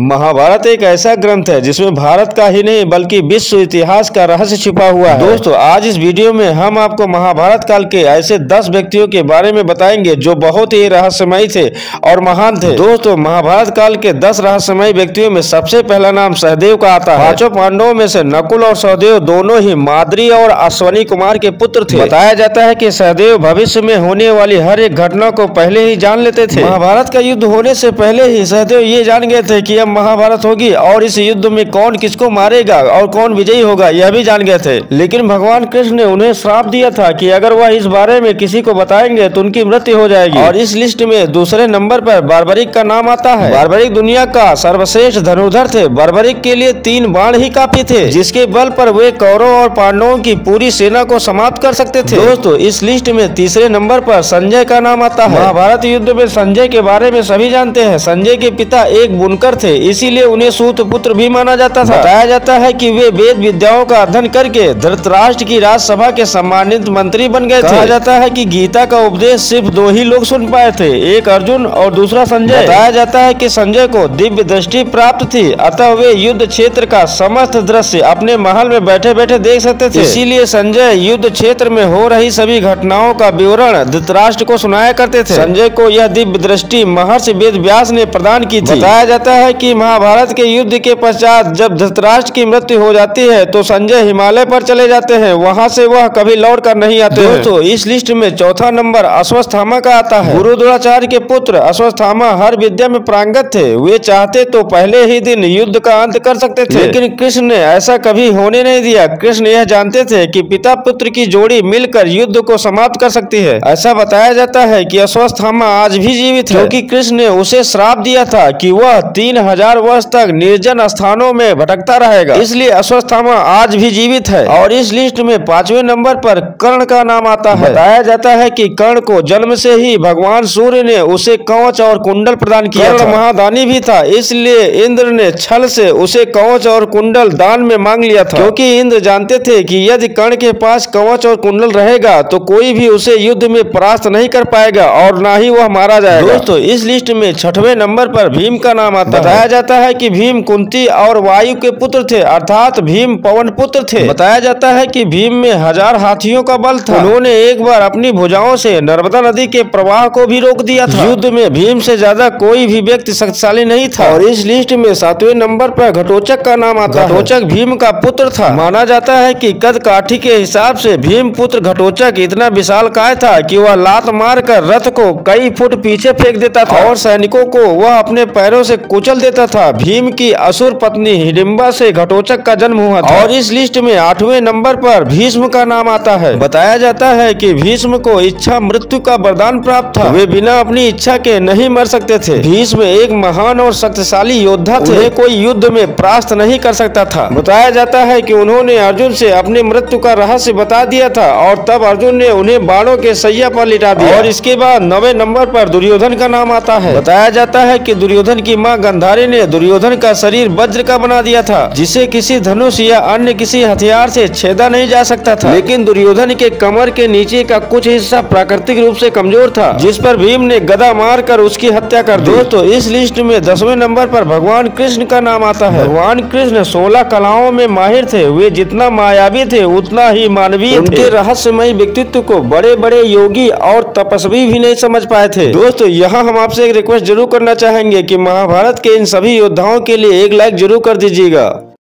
महाभारत एक ऐसा ग्रंथ है जिसमें भारत का ही नहीं बल्कि विश्व इतिहास का रहस्य छिपा हुआ है। दोस्तों आज इस वीडियो में हम आपको महाभारत काल के ऐसे दस व्यक्तियों के बारे में बताएँगे जो बहुत ही रहस्यमयी थे और महान थे। दोस्तों महाभारत काल के दस रहस्यमयी व्यक्तियों में सबसे पहला नाम सहदेव का आता है। पाँचों पांडवों में से नकुल और सहदेव दोनों ही माद्री और अश्वनी कुमार के पुत्र थे। बताया जाता है की सहदेव भविष्य में होने वाली हर एक घटना को पहले ही जान लेते थे। महाभारत का युद्ध होने से पहले ही सहदेव ये जान गए थे की महाभारत होगी और इस युद्ध में कौन किसको मारेगा और कौन विजयी होगा, यह भी जान गए थे। लेकिन भगवान कृष्ण ने उन्हें श्राप दिया था कि अगर वह इस बारे में किसी को बताएँगे तो उनकी मृत्यु हो जाएगी। और इस लिस्ट में दूसरे नंबर पर बारबरिक का नाम आता है। बारबरिक दुनिया का सर्वश्रेष्ठ धनुर्धर थे। बारबरिक के लिए तीन बाण ही काफ़ी थे, जिसके बल पर वे कौरव और पांडवों की पूरी सेना को समाप्त कर सकते थे। दोस्तों, इस लिस्ट में तीसरे नंबर पर संजय का नाम आता है। महाभारत युद्ध में संजय के बारे में सभी जानते हैं। संजय के पिता एक बुनकर थे। इसीलिए उन्हें सूत पुत्र भी माना जाता था। बताया जाता है कि वे वेद विद्याओं का अध्ययन करके धृतराष्ट्र की राज्यसभा के सम्मानित मंत्री बन गए थे। कहा जाता है कि गीता का उपदेश सिर्फ़ दो ही लोग सुन पाए थे एक अर्जुन और दूसरा संजय। बताया जाता है कि संजय को दिव्य दृष्टि प्राप्त थी अतः वे युद्ध क्षेत्र का समस्त दृश्य अपने महल में बैठे बैठे देख सकते थे। इसीलिए संजय युद्ध क्षेत्र में हो रही सभी घटनाओं का विवरण धृतराष्ट्र को सुनाया करते थे। संजय को यह दिव्य दृष्टि महर्षि वेद व्यास ने प्रदान की थी। बताया जाता है कि महाभारत के युद्ध के पश्चात जब धृतराष्ट्र की मृत्यु हो जाती है तो संजय हिमालय पर चले जाते हैं। वहाँ से वह कभी लौट कर नहीं आते। दोस्तों इस लिस्ट में चौथा नंबर अश्वस्थामा का आता है। गुरु द्रोणाचार्य के पुत्र अश्वस्थामा हर विद्या में प्रांगत थे। वे चाहते तो पहले ही दिन युद्ध का अंत कर सकते थे। लेकिन कृष्ण ने ऐसा कभी होने नहीं दिया। कृष्ण यह जानते थे कि पिता पुत्र की जोड़ी मिलकर युद्ध को समाप्त कर सकती है। ऐसा बताया जाता है कि अश्वस्थामा आज भी जीवित है। क्योंकि कृष्ण ने उसे श्राप दिया था कि वह तीन हज़ार वर्ष तक निर्जन स्थानों में भटकता रहेगा। इसलिए अश्वस्थामा आज भी जीवित है। और इस लिस्ट में पाँचवें नंबर पर कर्ण का नाम आता है। बताया जाता है कि कर्ण को जन्म से ही भगवान सूर्य ने उसे कवच और कुंडल प्रदान किया कर्ण महादानी भी था इसलिए इंद्र ने छल से उसे कवच और कुंडल दान में मांग लिया था। क्योंकि इंद्र जानते थे कि यदि कर्ण के पास कवच और कुंडल रहेगा तो कोई भी उसे युद्ध में परास्त नहीं कर पाएगा और न ही वह मारा जाएगा। दोस्तों इस लिस्ट में छठवें नंबर पर भीम का नाम आता है। बताया जाता है कि भीम कुंती और वायु के पुत्र थे, अर्थात भीम पवन पुत्र थे। बताया जाता है कि भीम में हज़ार हाथियों का बल था। उन्होंने एक बार अपनी भुजाओं से नर्मदा नदी के प्रवाह को भी रोक दिया था। युद्ध में भीम से ज़्यादा कोई भी व्यक्ति शक्तिशाली नहीं था। और इस लिस्ट में सातवें नंबर पर घटोचक का नाम आता घटोचक भीम का पुत्र था। माना जाता है कि कद काठी के हिसाब से भीम पुत्र घटोचक इतना विशाल काय था कि वह लात मार कर रथ को कई फुट पीछे फेंक देता था। और सैनिकों को वह अपने पैरों से कुचल देता था। भीम की असुर पत्नी हिडिम्बा से घटोचक का जन्म हुआ था। और इस लिस्ट में आठवें नंबर पर भीष्म का नाम आता है। बताया जाता है कि भीष्म को इच्छा मृत्यु का वरदान प्राप्त था। वे बिना अपनी इच्छा के नहीं मर सकते थे। भीष्म एक महान और शक्तिशाली योद्धा थे। कोई युद्ध में परास्त नहीं कर सकता था। बताया जाता है कि उन्होंने अर्जुन से अपने मृत्यु का रहस्य बता दिया था और तब अर्जुन ने उन्हें बाणों के सैया पर लिटा दिया। और इसके बाद नवे नंबर पर दुर्योधन का नाम आता है। बताया जाता है की दुर्योधन की माँ गंधारी ने दुर्योधन का शरीर वज्र का बना दिया था, जिसे किसी धनुष या अन्य किसी हथियार से छेदा नहीं जा सकता था। लेकिन दुर्योधन के कमर के नीचे का कुछ हिस्सा प्राकृतिक रूप से कमज़ोर था, जिस पर भीम ने गदा मार कर उसकी हत्या कर दी। दोस्तों, इस लिस्ट में दसवें नंबर पर भगवान कृष्ण का नाम आता है। भगवान कृष्ण सोलह कलाओं में माहिर थे। वे जितना मायावी थे, उतना ही मानवीय उनके रहस्यमय व्यक्तित्व को बड़े बड़े योगी और तपस्वी भी नहीं समझ पाए थे। दोस्तों, यहाँ हम आपसे एक रिक्वेस्ट ज़रूर करना चाहेंगे कि महाभारत के इन सभी योद्धाओं के लिए एक लाइक ज़रूर कर दीजिएगा।